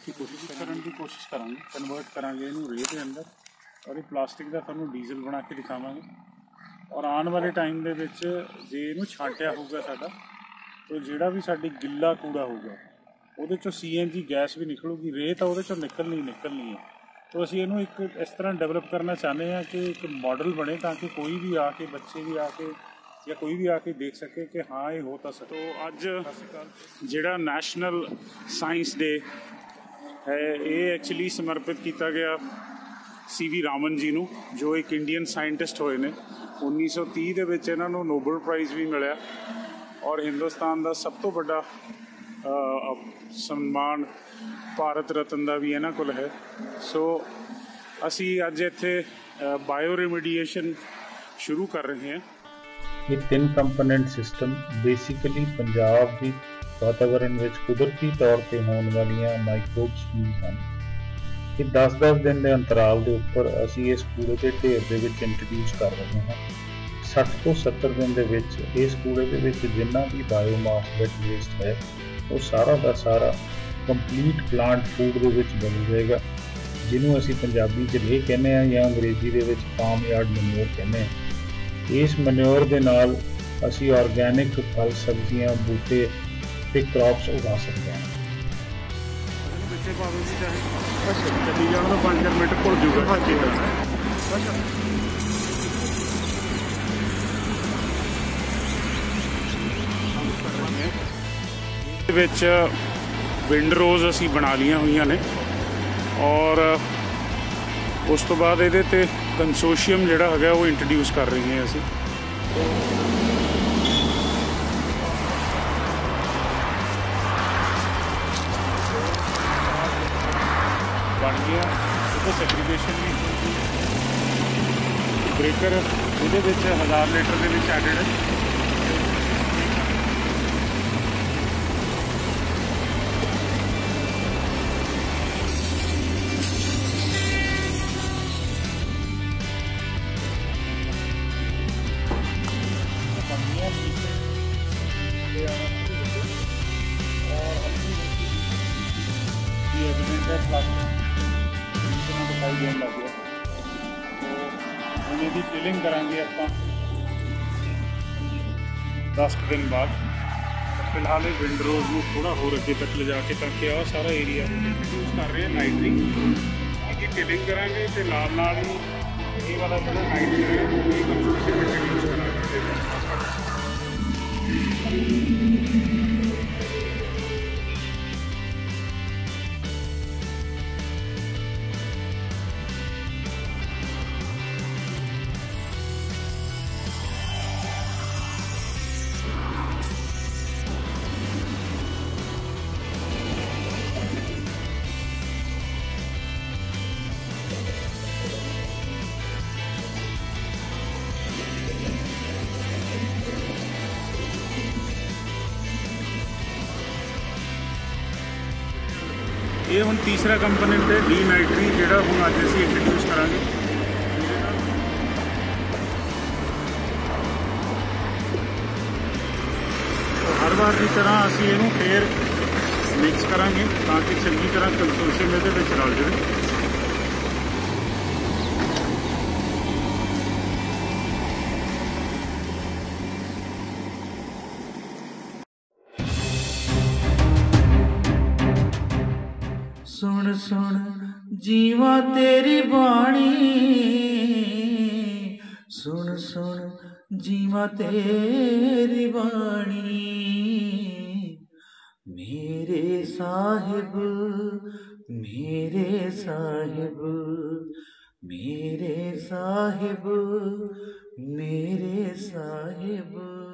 ਅਸੀਂ ਕੋਸ਼ਿਸ਼ ਕਰਨ ਦੀ ਕੋਸ਼ਿਸ਼ ਕਰਾਂਗੇ ਕਨਵਰਟ ਕਰਾਂਗੇ ਇਹਨੂੰ ਰੇਹ ਦੇ ਅੰਦਰ ਔਰ ਇਹ ਪਲਾਸਟਿਕ ਦਾ ਤੁਹਾਨੂੰ ਡੀਜ਼ਲ ਬਣਾ ਕੇ ਦਿਖਾਵਾਂਗੇ। ਔਰ ਆਉਣ ਵਾਲੇ ਟਾਈਮ ਦੇ ਵਿੱਚ ਜੇ ਇਹਨੂੰ ਛਾਂਟਿਆ ਹੋਊਗਾ ਸਾਡਾ ਤਾਂ ਜਿਹੜਾ ਵੀ ਸਾਡੀ ਗਿੱਲਾ ਕੂੜਾ ਹੋਊਗਾ ਉਹਦੇ ਚੋਂ ਸੀਐਨਜੀ ਗੈਸ ਵੀ ਨਿਕਲੂਗੀ। ਰੇਹ ਤਾਂ ਉਹਦੇ ਚੋਂ ਨਿਕਲਣੀ ਨਿਕਲਣੀ ਹੈ। ਤਾਂ ਅਸੀਂ ਇਹਨੂੰ ਇੱਕ ਇਸ ਤਰ੍ਹਾਂ ਡਿਵੈਲਪ ਕਰਨਾ ਚਾਹੁੰਦੇ ਹਾਂ ਕਿ ਇੱਕ ਮਾਡਲ ਬਣੇ ਤਾਂ ਕਿ ਕੋਈ ਵੀ ਆ ਕੇ ਬੱਚੇ ਵੀ ਆ ਕੇ ਜਾਂ ਕੋਈ ਵੀ ਆ ਕੇ ਦੇਖ ਸਕੇ ਕਿ ਹਾਂ ਇਹ ਹੋ ਤਾਂ ਸਕੇ ਤੋ ਅੱਜ ਜਿਹੜਾ ਨੈਸ਼ਨਲ ਸਾਇੰਸ ਡੇ ਹੈ, ਇਹ ਐਕਚੁਅਲੀ ਸਮਰਪਿਤ ਕੀਤਾ ਗਿਆ ਸੀ ਵੀ ਰਾਮਨ ਜੀ ਨੂੰ, ਜੋ ਇੱਕ ਇੰਡੀਅਨ ਸਾਇੰਟਿਸਟ ਹੋਏ ਨੇ। 1930 ਦੇ ਵਿੱਚ ਇਹਨਾਂ ਨੂੰ ਨੋਬਲ ਪ੍ਰਾਈਜ਼ ਵੀ ਮਿਲਿਆ। ਔਰ ਹਿੰਦੁਸਤਾਨ ਦਾ ਸਭ ਤੋਂ ਵੱਡਾ ਸਨਮਾਨ ਭਾਰਤ ਰਤਨ ਦਾ ਵੀ ਇਹਨਾਂ ਕੋਲ ਹੈ। ਸੋ, ਅਸੀਂ ਅੱਜ ਇੱਥੇ ਬਾਇਓ ਰੈਮੀਡੀਏਸ਼ਨ ਸ਼ੁਰੂ ਕਰ ਰਹੇ ਹਾਂ। ਇਹ ਤਿੰਨ ਕੰਪੋਨੈਂਟ ਸਿਸਟਮ ਬੇਸਿਕਲੀ ਪੰਜਾਬ ਦੀ ਵਾਤਾਵਰਣ ਵਿੱਚ ਕੁਦਰਤੀ ਤੌਰ ਤੇ ਹੋਣ ਵਾਲੀਆਂ ਮਾਈਕਰੋਬਸ ਨੂੰ ਹਨ। ਇਹ 10-10 ਦਿਨ ਦੇ ਅੰਤਰਾਲ ਦੇ ਉੱਪਰ ਅਸੀਂ ਇਸ ਕੂੜੇ ਦੇ ਢੇਰ ਦੇ ਵਿੱਚ ਇੰਟਰੋਡਿਊਸ ਕਰ ਰਹੇ ਹਾਂ। 60 ਤੋਂ 70 ਦਿਨ ਦੇ ਵਿੱਚ ਇਸ ਕੂੜੇ ਦੇ ਵਿੱਚ ਜਿੰਨਾ ਵੀ ਬਾਇਓਮਾਸ ਵੈਟ ਵੇਸਟ ਹੈ, ਉਹ ਸਾਰਾ ਦਾ ਸਾਰਾ ਕੰਪਲੀਟ ਪਲਾਂਟ ਫੂਡ ਦੇ ਵਿੱਚ ਬਣ ਜਾਏਗਾ, ਜਿਹਨੂੰ ਅਸੀਂ ਪੰਜਾਬੀ 'ਚ ਰੇ ਕਹਿੰਦੇ ਆ ਜਾਂ ਅੰਗਰੇਜ਼ੀ ਦੇ ਵਿੱਚ ਫਾਰਮ ਯਾਰਡ ਮੈਨੂਅਰ ਕਹਿੰਦੇ ਆ ਇਸ ਮੈਨੂਅਰ ਦੇ ਨਾਲ ਅਸੀਂ ਆਰਗੇਨਿਕ ਫਲ, ਸਬਜ਼ੀਆਂ, ਬੂਟੇ ਤੇ ਕ੍ਰੌਪਸ ਉਗਾ ਸਕਦੇ ਹਾਂ। ਵਿੱਚੇ ਪਾ ਦੋ ਜੀ ਚਾਹੇ ਅੱਛਾ ਚੱਲੀ ਜਾਣ ਦਾ 5 ਮਿੰਟ ਭੁੱਲ ਜੂਗਾ ਹਾਂਜੀ ਅੱਛਾ ਦੇ ਵਿੱਚ ਵਿੰਡਰੋਜ਼ ਅਸੀਂ ਬਣਾ ਲੀਆਂ ਹੋਈਆਂ ਨੇ ਔਰ ਉਸ ਤੋਂ ਬਾਅਦ ਇਹਦੇ ਤੇ ਕੰਸੋਸ਼ੀਅਮ ਜਿਹੜਾ ਹੈਗਾ ਉਹ ਇੰਟਰੋਡਿਊਸ ਕਰ ਰਹੇ ਹਾਂ ਅਸੀਂ। ਬਣ ਗਿਆ ਉਹਦਾ ਸੈਗਰੀਗੇਸ਼ਨ ਵੀ ਬ੍ਰੇਕਰ ਉਹਦੇ ਵਿੱਚ 1000 ਲੀਟਰ ਦੇ ਵਿੱਚ ਐਡਡ ਦੇਣ ਲੱਗ ਗਿਆ। ਹੁਣ ਇਹਦੀ ਫਿਲਿੰਗ ਕਰਾਂਗੇ ਆਪਾਂ। 10 ਦਿਨ ਬਾਅਦ। ਫਿਲਹਾਲ ਇਹ ਵਿੰਡੋਜ਼ ਨੂੰ ਥੋੜਾ ਹੋਰ ਅੱਗੇ ਤੱਕ ਲਿਜਾ ਕੇ ਤਾਂ ਕਿ ਆ ਸਾਰਾ ਏਰੀਆ ਯੂਜ਼ ਕਰ ਰਹੇ ਲਾਈਟਿੰਗ ਅੱਗੇ ਫਿਲਿੰਗ ਕਰਾਂਗੇ ਤੇ ਨਾਲ ਨਾਲ ਹੀ ਇਹ ਵਾਲਾ ਜਿਹੜਾ ਨਾਈਟਿੰਗ ਹੈ ਇਹ ਹੁਣ ਤੀਸਰਾ ਕੰਪੋਨੈਂਟ ਹੈ ਡੀਨਾਈਟਰੀ ਜਿਹੜਾ ਹੁਣ ਅੱਜ ਅਸੀਂ ਇੰਟਰੋਡਿਊਸ ਕਰਾਂਗੇ। ਹਰ ਵਾਰ ਦੀ ਤਰ੍ਹਾਂ ਅਸੀਂ ਇਹਨੂੰ ਫੇਰ ਮਿਕਸ ਕਰਾਂਗੇ ਤਾਂ ਕਿ ਚੰਗੀ ਤਰ੍ਹਾਂ ਕੰਸੋਰਸ਼ੀਅਮ ਇਹਦੇ ਵਿੱਚ ਰਲ ਜਾਵੇ। ਸੁਣ ਸੁਣ ਜੀਵਾ ਤੇਰੀ ਬਾਣੀ। ਸੁਣ ਸੁਣ ਜੀਵਾ ਤੇਰੀ ਬਾਣੀ। ਮੇਰੇ ਸਾਹਿਬ ਮੇਰੇ ਸਾਹਿਬ ਮੇਰੇ ਸਾਹਿਬ ਮੇਰੇ ਸਾਹਿਬ।